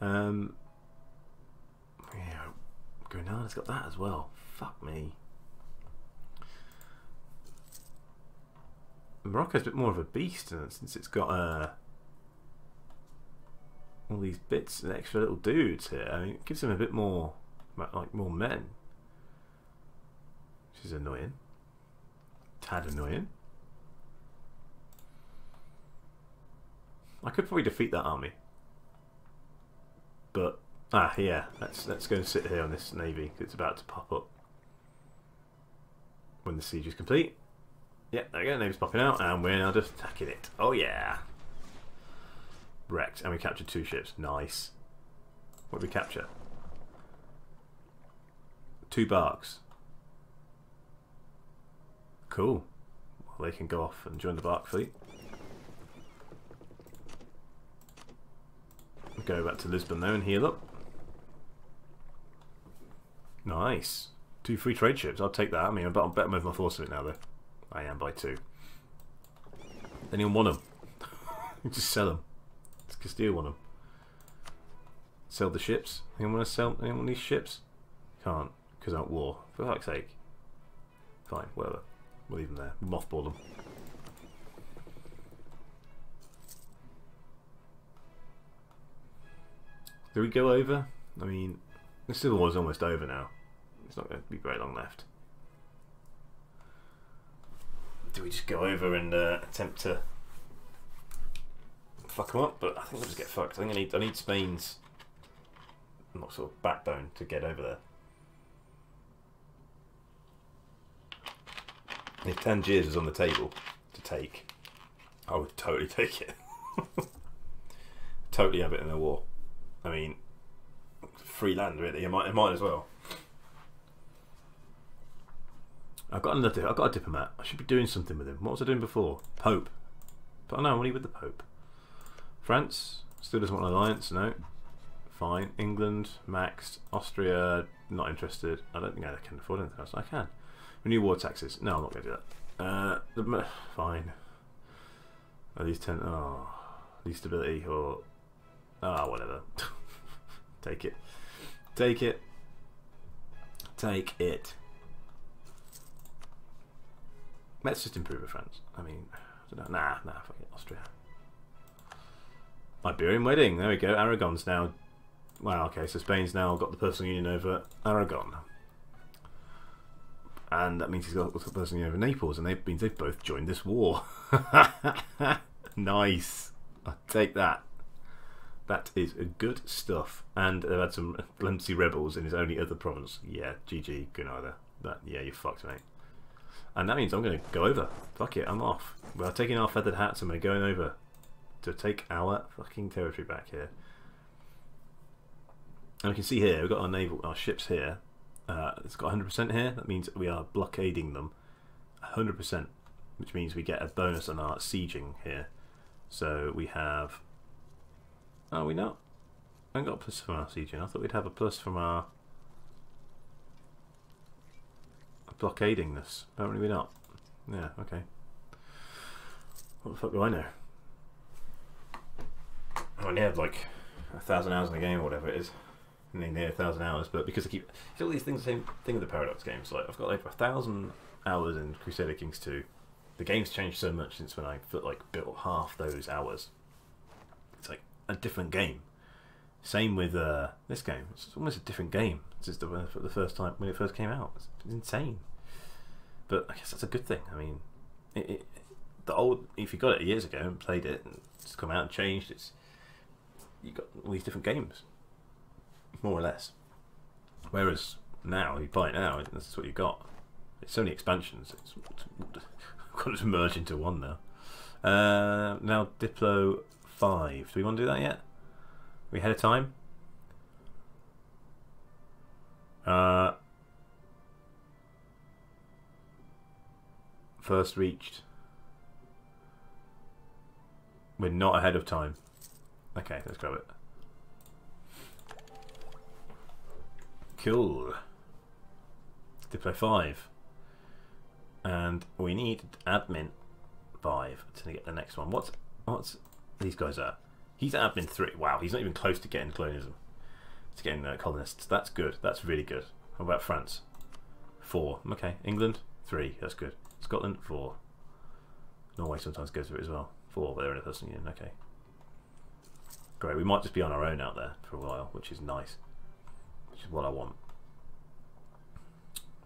Um, yeah, Granada's got that as well. Fuck me. Morocco's a bit more of a beast since it's got uh, all these bits and extra little dudes here. I mean, it gives them a bit more, like more men, which is annoying. Tad annoying. I could probably defeat that army, but ah, yeah. Let's let's go and sit here on this navy. It's about to pop up when the siege is complete. Yep, there we go, Navy's popping out, and we're now just attacking it. Oh yeah! Wrecked, and we captured two ships. Nice. What did we capture? Two barks. Cool. Well, they can go off and join the bark fleet. Go back to Lisbon though and heal up. Nice. Two free trade ships. I'll take that. I mean, I'm better move my force of it now though. I am by two. Anyone want them? Just sell them. It's Castile want them. Sell the ships. Anyone want to sell? Anyone want these ships? Can't because I'm at war. For fuck's sake. Fine, whatever. We'll leave them there. Mothball them. Do we go over? I mean, the Civil War is almost over now. It's not going to be very long left do we just go over and uh, attempt to fuck them up? But I think we'll just get fucked. I think I need I need Spain's not sort of backbone to get over there. If Tangiers was on the table to take, I would totally take it. totally have it in a war. I mean, free land really. It might, it might as well. I've got another. I've got a diplomat. I should be doing something with him. What was I doing before? Pope. But I know I'm only with the Pope. France still doesn't want an alliance. No. Fine. England maxed. Austria not interested. I don't think I can afford anything else. I can. Renew war taxes. No, I'm not going to do that. Uh, fine. At least ten? Oh, these stability or ah oh, whatever. Take it. Take it. Take it. Let's just improve with France. I mean, I don't know. Nah, nah, fuck it. Austria. Iberian wedding. There we go. Aragon's now. Wow, okay, so Spain's now got the personal union over Aragon. And that means he's got the personal union over Naples, and that means they've both joined this war. nice. I'll take that. That is good stuff. And they've had some Lency rebels in his only other province. Yeah, GG, Granada. That, yeah, you fucked, mate. And that means I'm going to go over. Fuck it, I'm off. We're taking our feathered hats and we're going over to take our fucking territory back here. And we can see here, we've got our naval, our ships here. Uh, it's got 100% here. That means we are blockading them 100%, which means we get a bonus on our sieging here. So we have... Oh, we not? I haven't got a plus from our sieging. I thought we'd have a plus from our blockading this. Apparently we're not. Yeah, okay. What the fuck do I know? I only have like a thousand hours in the game or whatever it is. I mean, near a thousand hours, but because I keep it's all these things, the same thing with the Paradox games. Like I've got like a thousand hours in Crusader Kings 2. The game's changed so much since when I like built half those hours. It's like a different game. Same with uh, this game. It's almost a different game since the, the first time when it first came out. It's insane. But I guess that's a good thing. I mean, it, it, the old if you got it years ago and played it and it's come out and changed, it's you got all these different games, more or less. Whereas now you buy it now, that's what you got. It's so many expansions. It's, it's got to merge into one now. Uh, now Diplo five. Do we want to do that yet? Are we ahead of time? Uh, first reached. We're not ahead of time. Okay, let's grab it. Cool. Diplo 5. And we need admin 5 to get the next one. What's what's these guys at? He's admin three. Wow, he's not even close to getting colonialism. To getting uh, colonists. That's good. That's really good. How about France? Four. Okay. England three. That's good. Scotland four. Norway sometimes goes through it as well. Four, but they're in a person union. Okay. Great. We might just be on our own out there for a while, which is nice. Which is what I want.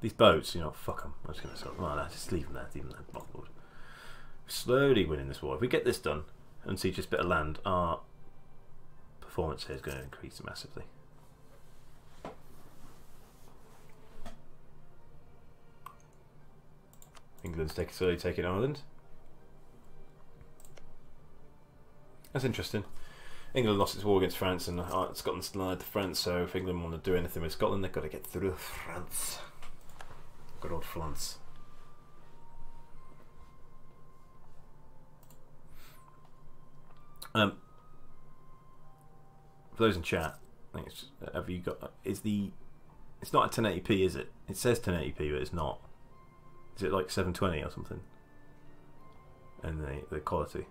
These boats, you know, fuck them. I'm just going to of, oh, no, just leave them there. Leave them there. Slowly winning this war. If we get this done and see just a bit of land, our performance here is going to increase massively. England's taking slowly taking Ireland. That's interesting. England lost its war against France, and uh, Scotland denied to France. So if England want to do anything with Scotland, they've got to get through France. Good old France. Um, for those in chat, I think it's have you got? Is the? It's not a 1080p, is it? It says 1080p, but it's not. Is it like 720 or something? And the the quality.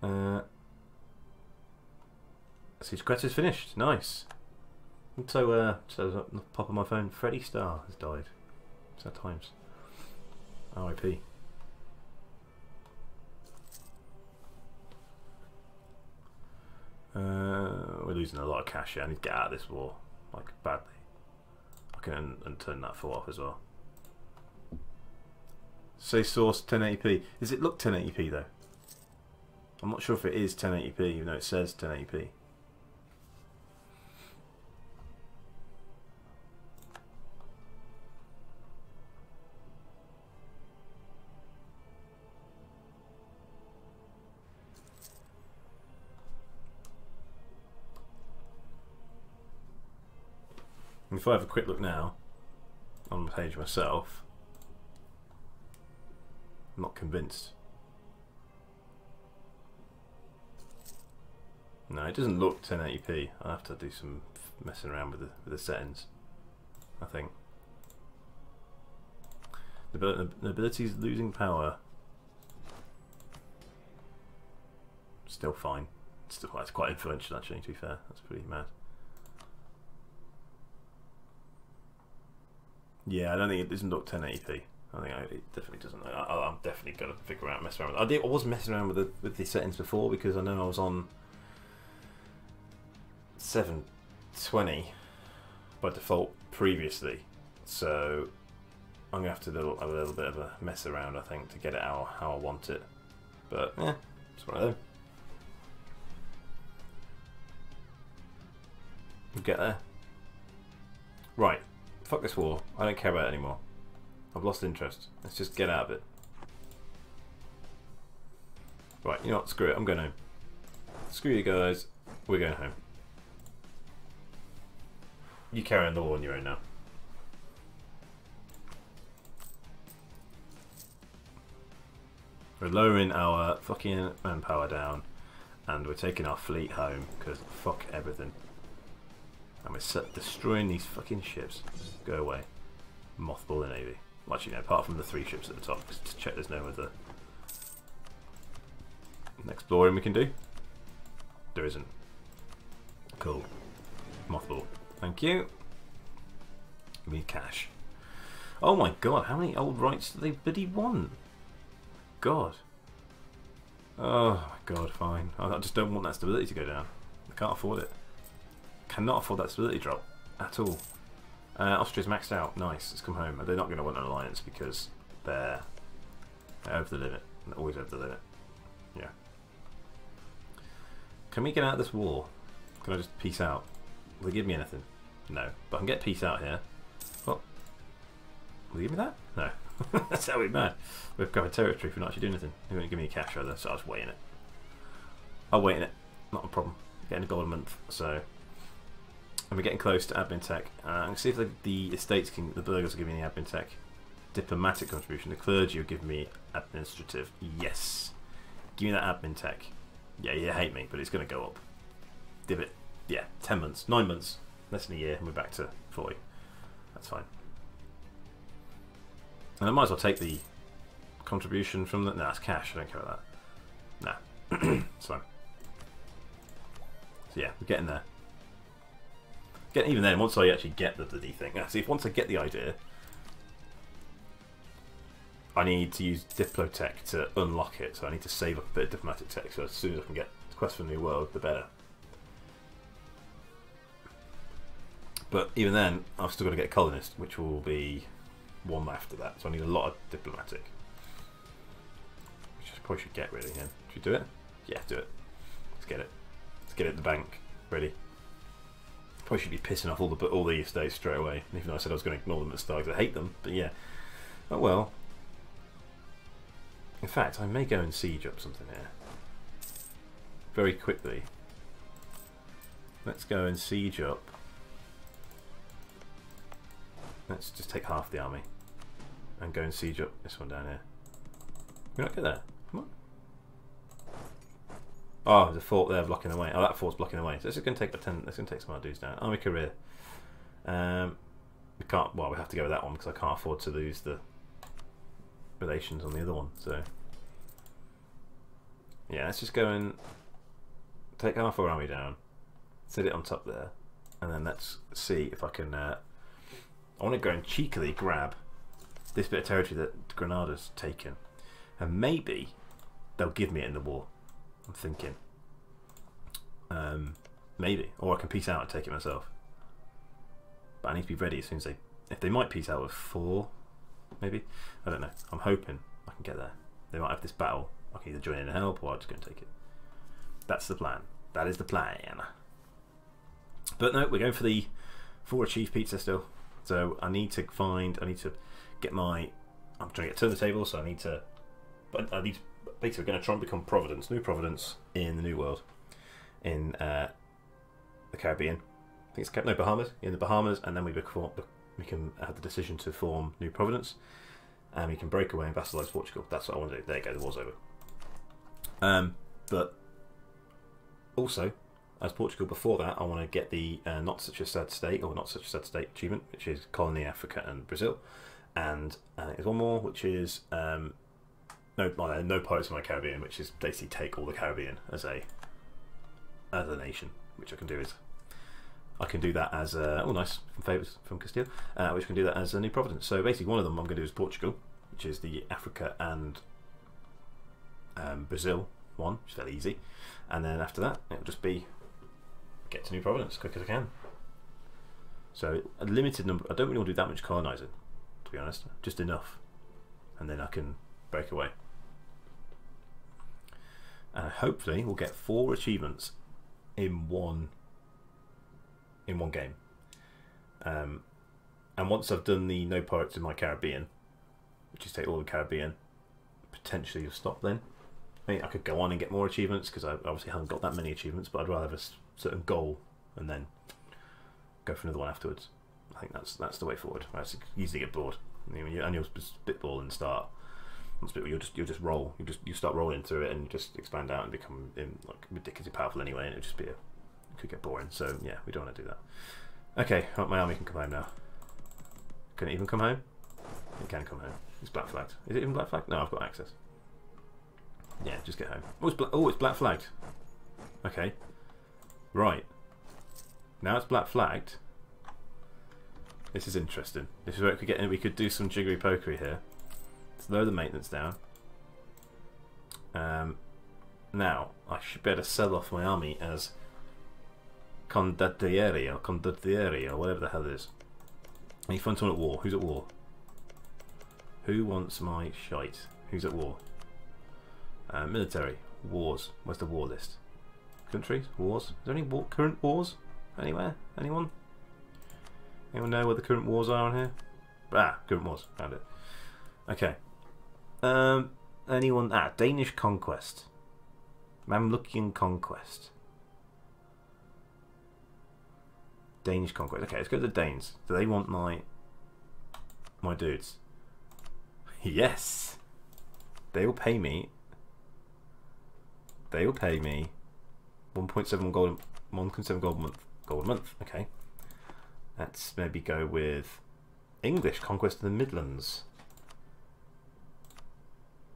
Uh, see, quest is finished. Nice. So, uh, so the pop of my phone, Freddie Starr has died. Sad times. R.I.P. Uh, we're losing a lot of cash here. I need to get out of this war, like badly. I can and turn that full off as well. Say source 1080p. Does it look 1080p though? I'm not sure if it is 1080p, even though it says 1080p. If I have a quick look now on the page myself, I'm not convinced. No, it doesn't look 1080p. I'll have to do some messing around with the, with the settings, I think. The, the ability is losing power. Still fine. Still, it's quite influential actually, to be fair. That's pretty mad. Yeah, I don't think it doesn't look 1080p. I think I, it definitely doesn't. I, am definitely going to figure out mess around with it. I, did, I was messing around with the, with the settings before because I know I was on 720 by default previously. So I'm to have to do a little bit of a mess around, I think, to get it how, how I want it. But, yeah, it's one of them. We'll get there. Right. Fuck this war. I don't care about it anymore. I've lost interest. Let's just get out of it. Right, you know what? Screw it. I'm going home. Screw you guys. We're going home. You carry on the war on your own now. We're lowering our fucking manpower down and we're taking our fleet home because fuck everything. And we're destroying these fucking ships. Go away. Mothball the Navy. Well, actually, no, apart from the three ships at the top, just to check there's no other exploring we can do. There isn't. Cool. Mothball. Thank you. Give me cash. Oh my god, how many old rights do they bloody want? God. Oh my god, fine. I just don't want that stability to go down. I can't afford it cannot afford that stability drop at all. Uh, Austria's maxed out. Nice. Let's come home. They're not going to want an alliance because they're, they're over the limit. They're always over the limit. Yeah. Can we get out of this war? Can I just peace out? Will they give me anything? No. But I can get peace out here. What? Will they give me that? No. That's how we're mad. We've got a territory for not actually doing anything. They're going to give me cash either, so I was waiting it. I'll wait in it. Not a problem. Getting a gold a month, so and we're getting close to admin tech. Uh, I'm see if the, the, estates can, the burghers will give me the admin tech. Diplomatic contribution. The clergy will give me administrative. Yes. Give me that admin tech. Yeah, you hate me, but it's going to go up. Give it, yeah, 10 months, 9 months, less than a year, and we're back to 40. That's fine. And I might as well take the contribution from the... No, it's cash. I don't care about that. Nah. it's fine. So yeah, we're getting there. Get, even then, once I actually get the bloody thing... See, if once I get the idea, I need to use Diplotech to unlock it, so I need to save up a bit of diplomatic tech, so as soon as I can get Quest for the New World, the better. But even then, I've still got to get colonist, which will be one after that. So I need a lot of diplomatic. Which I probably should get really. Yeah. Should we do it? Yeah, do it. Let's get it. Let's get it in the bank. Ready. Probably should be pissing off all the all the estates straight away. Even though I said I was going to ignore them at the start because I hate them. But yeah. Oh well. In fact, I may go and siege up something here. Very quickly. Let's go and siege up Let's just take half the army and go and siege up this one down here. Can we not get there? Oh, there's a fort there blocking the way. Oh, that fort's blocking the way. So this is going to take ten. This is going to take some of our dudes down. Army career. Um, we can't. Well, we have to go with that one because I can't afford to lose the relations on the other one. So yeah, let's just go and take half our army down, sit it on top there, and then let's see if I can uh, I want to go and cheekily grab this bit of territory that Granada's taken. And maybe they'll give me it in the war. I'm thinking. Um, maybe. Or I can peace out and take it myself. But I need to be ready as soon as they... If they might peace out with four, maybe? I don't know. I'm hoping I can get there. They might have this battle. I can either join in and help or I'll just go and take it. That's the plan. That is the plan. But no, we're going for the four achieve pizza still. So I need to find, I need to get my, I'm trying to get to the table, so I need to, but I need to, basically we're going to try and become Providence, New Providence in the New World, in uh, the Caribbean. I think it's no Bahamas, in the Bahamas, and then we become, we can have the decision to form New Providence, and we can break away and vassalize Portugal. That's what I want to do. There you go, the war's over. Um, but also, as Portugal before that, I want to get the uh, Not Such a Sad State, or Not Such a Sad State achievement, which is Colony, Africa, and Brazil. And uh, there's one more, which is um, no, well, no Pirates in my Caribbean, which is basically take all the Caribbean as a as a nation, which I can do is I can do that as a, oh nice from favors from Castile, uh, which can do that as a New Providence. So basically, one of them I'm going to do is Portugal, which is the Africa and um, Brazil one, which is fairly easy, and then after that it'll just be get to New Providence as quick as I can. So a limited number. I don't really want to do that much colonising, to be honest. Just enough, and then I can break away. And hopefully we'll get four achievements in one in one game. Um, and once I've done the no pirates in my Caribbean, which is take all the Caribbean, potentially you'll stop then. I mean, I could go on and get more achievements because I obviously haven't got that many achievements, but I'd rather have a certain goal and then go for another one afterwards. I think that's that's the way forward. I easily get bored, and you'll spitball and start. You'll just you'll just roll. You just you start rolling through it and you just expand out and become um, like ridiculously powerful anyway, and it'll just be a it could get boring. So yeah, we don't want to do that. Okay, my army can come home now. Can it even come home? It can come home. It's black flagged. Is it even black flagged? No, I've got access. Yeah, just get home. Oh, it's, bla oh, it's black flagged. Okay. Right. Now it's black flagged. This is interesting. This is where we could get in. We could do some jiggery pokery here. Slow the maintenance down. Um, now, I should better sell off my army as condottieri or condottieri or whatever the hell it is. And you find someone at war. Who's at war? Who wants my shite? Who's at war? Uh, military. Wars. Where's the war list? countries? Wars? Is there any war, current wars anywhere? Anyone? Anyone know where the current wars are on here? Ah, current wars. Found it. Okay. Um, anyone? Ah, Danish conquest. Mamlukian conquest. Danish conquest. Okay, let's go to the Danes. Do they want my my dudes? yes. They will pay me. They will pay me 1.7 gold, 1.7 gold a month. Gold a month. Okay. Let's maybe go with English conquest of the Midlands.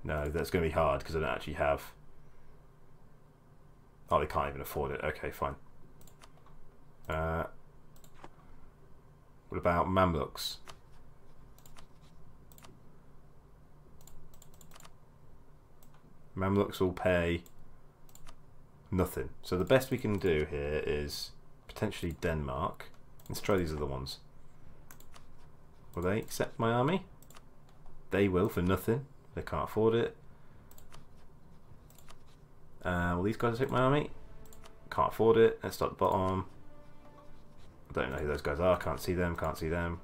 No, that's going to be hard because I don't actually have. Oh, they can't even afford it. Okay, fine. Uh, what about Mamluks? Mamluks will pay nothing. So the best we can do here is potentially Denmark. Let's try these other ones. Will they accept my army? They will for nothing. They can't afford it. Uh, will these guys take my army? Can't afford it. Let's start the bottom. I don't know who those guys are. Can't see them. Can't see them.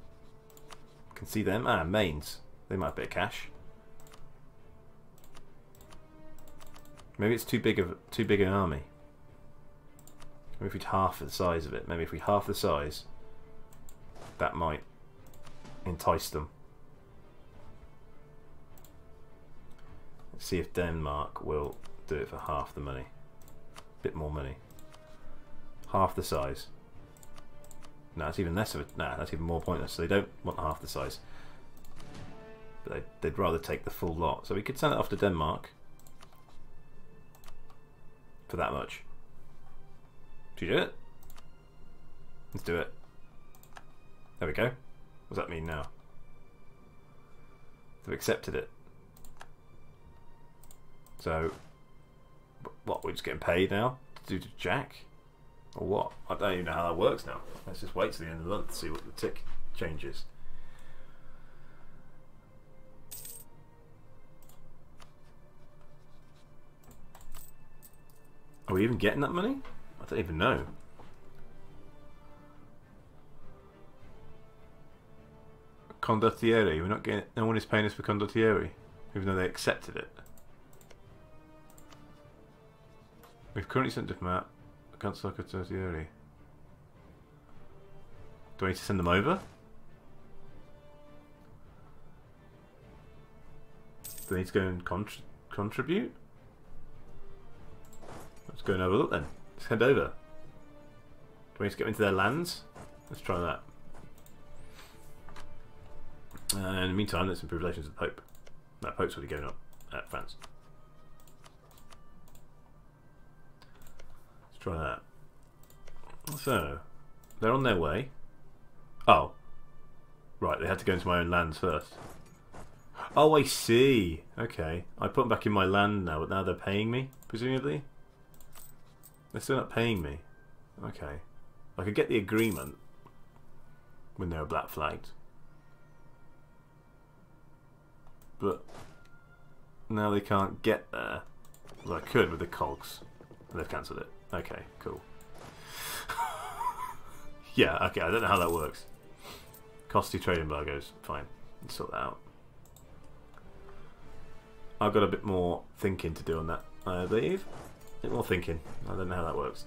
Can see them. Ah, mains. They might have a bit of cash. Maybe it's too big of too big an army. Maybe if we'd half the size of it. Maybe if we half the size, that might entice them. See if Denmark will do it for half the money. A Bit more money. Half the size. No, that's even less of a. Nah, that's even more pointless. So they don't want half the size. But they'd, they'd rather take the full lot. So we could send it off to Denmark for that much. Do you do it? Let's do it. There we go. What does that mean now? They've accepted it. So, what, we're just getting paid now to do to Jack? Or what? I don't even know how that works now. Let's just wait till the end of the month to see what the tick changes. Are we even getting that money? I don't even know. Condottieri. We're not getting. No one is paying us for condottieri, even though they accepted it. We've currently sent diplomat. Council condottieri. Do I need to send them over? Do they need to go and contr contribute? Let's go and have a look then. Let's head over. Do we need to get into their lands? Let's try that. Uh, in the meantime, let's improve relations with the Pope. That Pope's already going up at France. Let's try that. So, they're on their way. Oh. Right, they had to go into my own lands first. Oh, I see. Okay. I put them back in my land now, but now they're paying me, presumably? They're still not paying me. Okay. I could get the agreement when they were black flagged. But now they can't get there. Well, I could with the cogs. They've cancelled it. Okay, cool. yeah, okay, I don't know how that works. Costly trade embargoes. Fine. Let's sort that out. I've got a bit more thinking to do on that, I believe. A bit more thinking. I don't know how that works.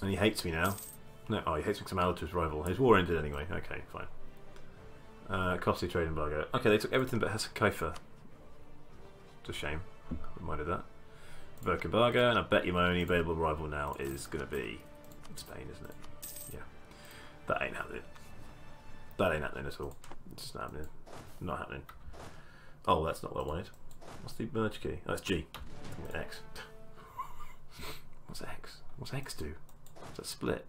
And he hates me now. No, oh, he hates me because I'm allied to his rival. His war ended anyway. Okay, fine. Uh, costly trade embargo. Okay, they took everything but Hisn Kayfa. It's a shame. Reminded that. Embargo, and I bet you my only available rival now is going to be Spain, isn't it? Yeah. That ain't happening. That ain't happening at all. It's just not happening. Not happening. Oh, that's not what I wanted. What's the merge key? Oh, it's G. X. What's X? What's X do? Is that split?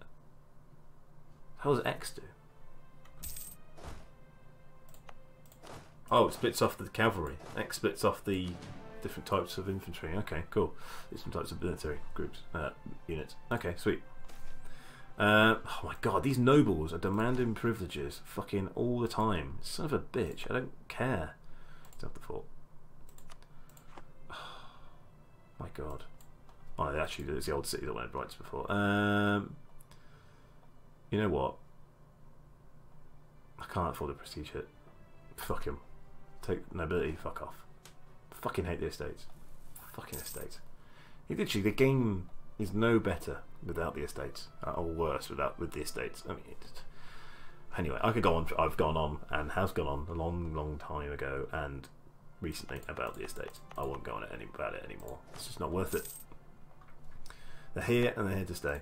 How does X do? Oh, it splits off the cavalry. X splits off the different types of infantry. Okay, cool. Different types of military groups, uh, units. Okay, sweet. Uh, oh my god, these nobles are demanding privileges fucking all the time. Son of a bitch, I don't care. It's up the fort. my god. Oh, they actually, it's the old city that went right before. Um, you know what? I can't afford the prestige hit. Fuck him. Take nobility, fuck off. Fucking hate the estates. Fucking estates. Literally, the game is no better without the estates, uh, or worse without with the estates. I mean, anyway, I could go on. I've gone on and has gone on a long, long time ago and recently about the estates. I won't go on it any about it anymore. It's just not worth it. They're here and they're here to stay.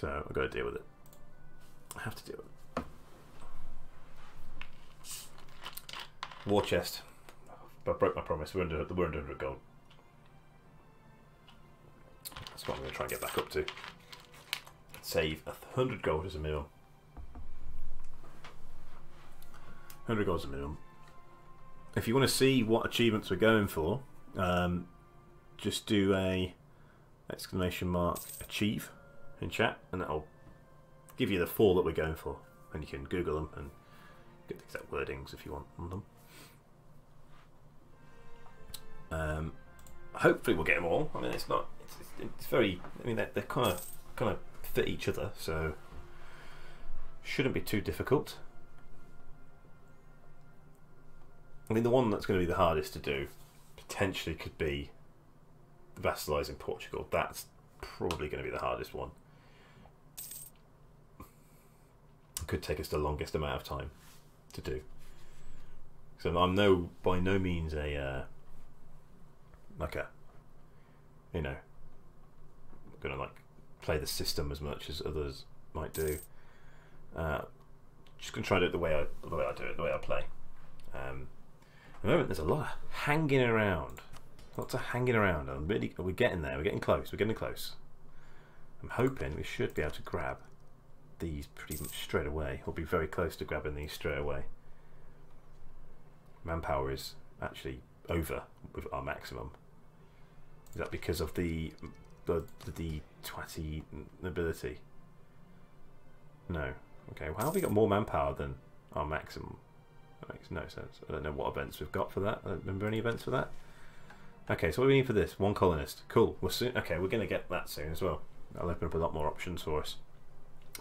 So I've got to deal with it. I have to deal with it. War chest. I broke my promise. We're under, we're under 100 gold. That's what I'm going to try and get back up to. Save 100 gold as a minimum. 100 gold as a minimum. If you want to see what achievements we're going for, um, just do a exclamation mark achieve in chat and that'll give you the four that we're going for and you can google them and get the exact wordings if you want on them um, hopefully we'll get them all. I mean it's not it's, it's very I mean they're, they're kind of kind of fit each other so shouldn't be too difficult. I mean the one that's going to be the hardest to do potentially could be vassalising Portugal. That's probably going to be the hardest one. Could take us the longest amount of time to do. So I'm no by no means a uh, like a you know gonna like play the system as much as others might do. Uh, just gonna try to do it the way I the way I do it, the way I play. Um, at the moment, there's a lot of hanging around, lots of hanging around. I'm really we're getting there. We're getting close. We're getting close. I'm hoping we should be able to grab these pretty much straight away. We'll be very close to grabbing these straight away. Manpower is actually over with our maximum. Is that because of the the, the twatty ability? No. Okay, well, how have we got more manpower than our maximum? That makes no sense. I don't know what events we've got for that. I don't remember any events for that. Okay, so what do we need for this? One colonist. Cool. We're soon. Okay, we're going to get that soon as well. That'll open up a lot more options for us.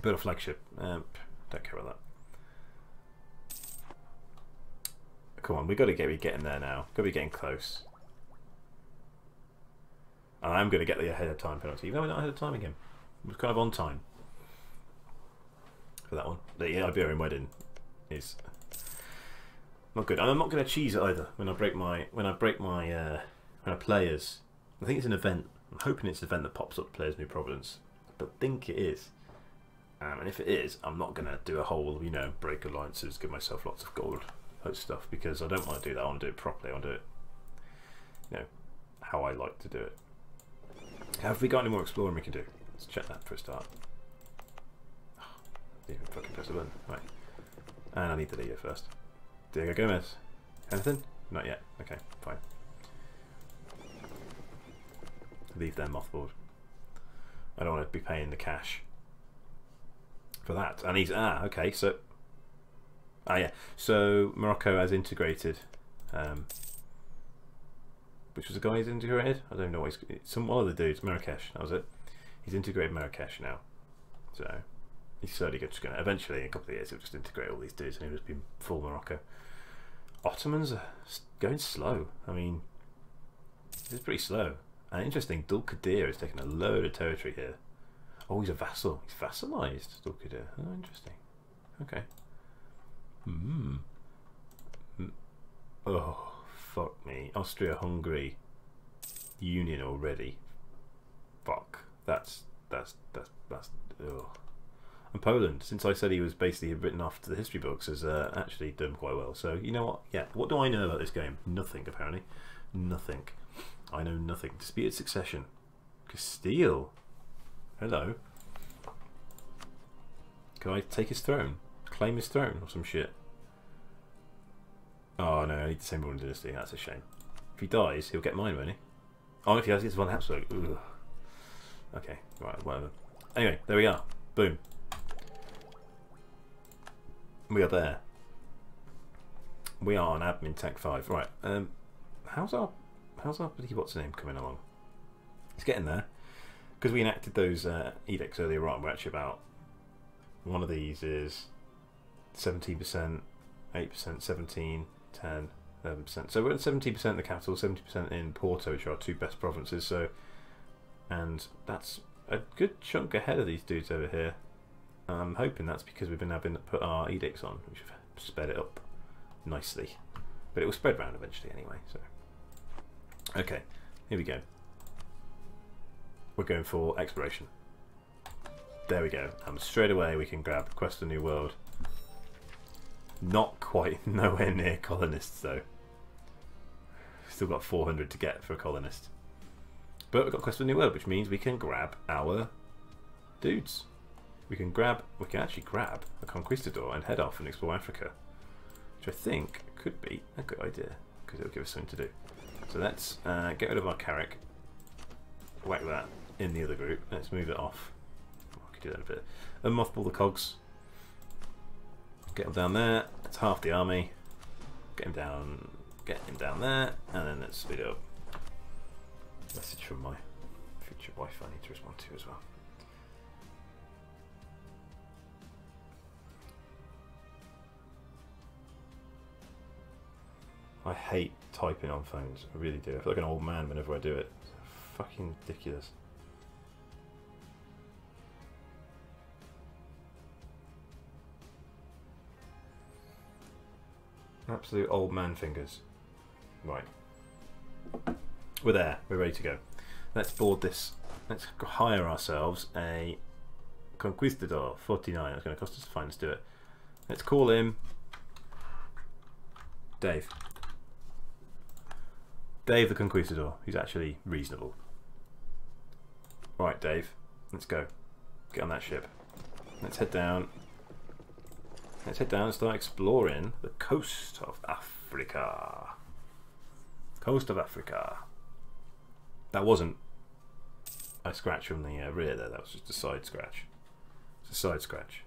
Build a flagship. Um, don't care about that. Come on, we've got to get be getting there now. Got to be getting close. I'm going to get the ahead of time penalty. Even though we're not ahead of time again. We're kind of on time. For that one. The Iberian wedding is not good. I'm not going to cheese it either when I break my when I break my uh, when I play as I think it's an event. I'm hoping it's an event that pops up players New Providence. But think it is. Um, and if it is, I'm not going to do a whole, you know, break alliances, give myself lots of gold stuff because I don't want to do that. I want to do it properly. I want to do it, you know, how I like to do it. Have we got any more exploring we can do? Let's check that for a start. Oh, even fucking press the button. Right. And I need to leave first. Diego Gomez. Anything? Not yet. Okay, fine. Leave them mothballed. I don't want to be paying the cash for that. And he's ah okay. So ah yeah. So Morocco has integrated. Um, which was the guy he's integrated? I don't know what he's some one of the dudes. Marrakesh. That was it. He's integrated Marrakesh now. So he's certainly just going to eventually in a couple of years he'll just integrate all these dudes and he'll just be full Morocco. Ottomans are going slow. I mean, it's pretty slow. And interesting, Dulkadir is taking a load of territory here. Oh, he's a vassal. He's vassalized, Dulkadir. Oh, interesting. Okay. Hmm. Oh, fuck me. Austria-Hungary union already. Fuck. That's, that's, that's, that's, ugh. And Poland, since I said he was basically written off to the history books, has uh, actually done quite well. So, you know what? Yeah, what do I know about this game? Nothing, apparently. Nothing. I know nothing. Disputed succession. Castile. Hello. Can I take his throne? Claim his throne or some shit? Oh no, I need the same Roman dynasty. That's a shame. If he dies, he'll get mine, won't he? Oh, if he has his one Habsburg. Ugh. Okay, right, whatever. Anyway, there we are. Boom. We are there. We are on admin tech five. Right. Um, how's our how's our bloody what's the name coming along? It's getting there because we enacted those uh, edicts earlier on, we're actually about one of these is 17%, 8%, 17, 10, 11%. So we're at 70% in the capital, 70% in Porto, which are our two best provinces. So, and that's a good chunk ahead of these dudes over here. I'm hoping that's because we've been having to put our edicts on, which have sped it up nicely. But it will spread around eventually anyway. So, okay, here we go we're going for exploration. There we go. And straight away we can grab Quest a New World. Not quite nowhere near colonists though. Still got 400 to get for a colonist. But we've got Quest for New World, which means we can grab our dudes. We can grab, we can actually grab a conquistador and head off and explore Africa. Which I think could be a good idea, because it'll give us something to do. So let's uh, get rid of our Carrack, whack that in the other group. Let's move it off. I could do that a bit. And mothball the cogs. Get him down there. It's half the army. Get him down. Get him down there, and then let's speed up. Message from my future wife. I need to respond to as well. I hate typing on phones. I really do. I feel like an old man whenever I do it. It's fucking ridiculous. Absolute old man fingers. Right. We're there. We're ready to go. Let's board this. Let's hire ourselves a Conquistador 49. It's going to cost us a fine. Let's do it. Let's call him Dave. Dave the Conquistador. He's actually reasonable. Right, Dave. Let's go. Get on that ship. Let's head down. Let's head down and start exploring the coast of Africa. Coast of Africa. That wasn't a scratch from the uh, rear there. That was just a side scratch. It's a side scratch.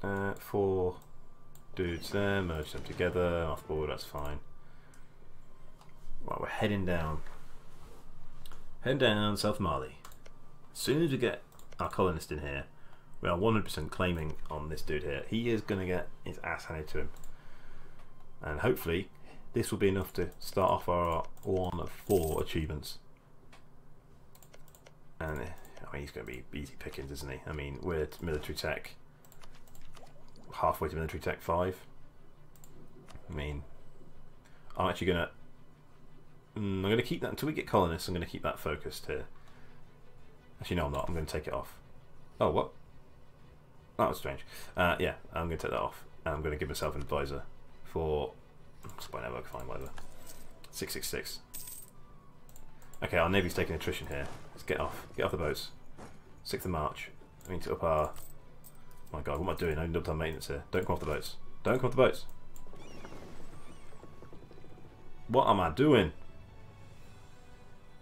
Uh, four dudes there, merge them together, off board, that's fine. Right, we're heading down. Heading down South Mali. As soon as we get our colonist in here, we are 100% claiming on this dude here. He is going to get his ass handed to him. And hopefully, this will be enough to start off our one of four achievements. And I mean, he's going to be easy pickings, isn't he? I mean, we're military tech halfway to military tech 5. I mean, I'm actually going to... Mm, I'm going to keep that until we get colonists. I'm going to keep that focused here. Actually, no, I'm not. I'm going to take it off. Oh, what? That was strange. Uh, yeah, I'm going to take that off. I'm going to give myself an advisor for supply network, fine, whatever. 666. Okay, our navy's taking attrition here. Let's get off. Get off the boats. 6th of March. I need to up our my god, what am I doing? I need uptime maintenance here. Don't come off the boats. Don't come off the boats. What am I doing?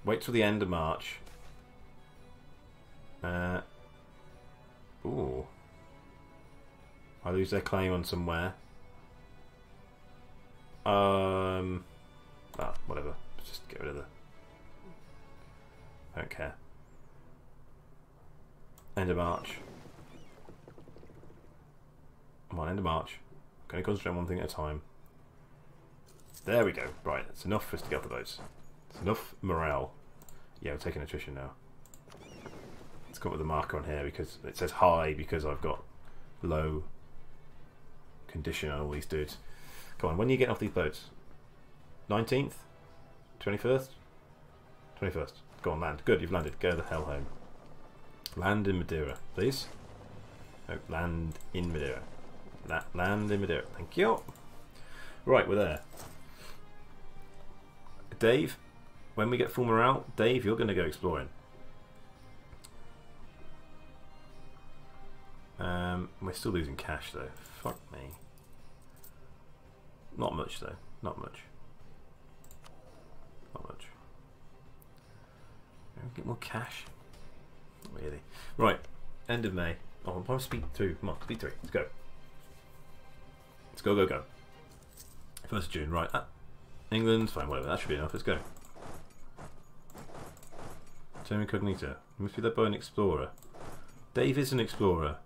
Wait till the end of March. Uh, ooh. I lose their claim on somewhere. Um, ah, whatever. Just get rid of the. I don't care. End of March. Come on, end of March. I'm going to concentrate on one thing at a time. There we go. Right, it's enough for us to get the boats. It's enough morale. Yeah, we're taking attrition now. Let's go with the marker on here because it says high because I've got low condition on all these dudes. Come on, when are you getting off these boats? 19th? 21st? 21st. Go on, land. Good, you've landed. Go the hell home. Land in Madeira, please. No, land in Madeira. That land in Madeira. Thank you. Right, we're there. Dave, when we get full morale, Dave, you're going to go exploring. Um, we're still losing cash though. Fuck me. Not much though. Not much. Not much. Get more cash. Not really. Right. End of May. Oh, I'm speed two. Come on, speed three. Let's go. Let's go, go, go. First of June, right. Ah, England, fine, whatever. That should be enough. Let's go. Terra Incognita. Must be led by an explorer. Dave is an explorer.